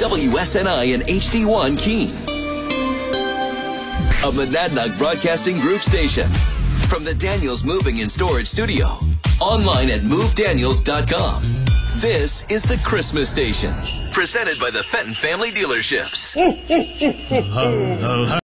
WSNI and HD1 Keene. A Monadnock Broadcasting Group station. From the Daniels Moving and Storage Studio. Online at movedaniels.com. This is the Christmas Station. Presented by the Fenton Family Dealerships.